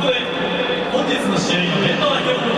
こで本日の試合のメンバーを